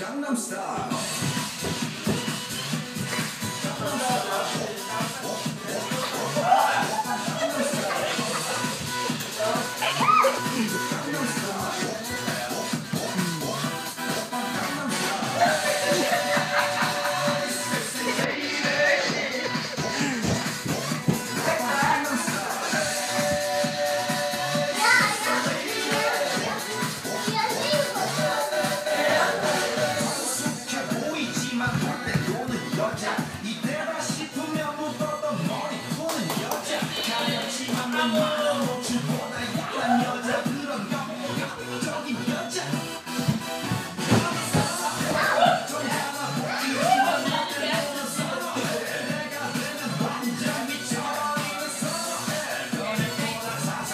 Gangnam Style.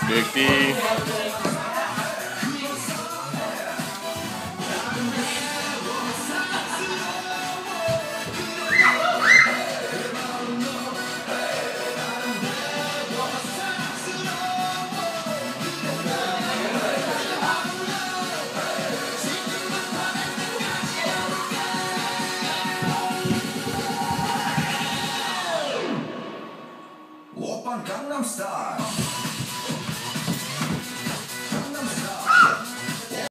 Big D. On Gangnam Style.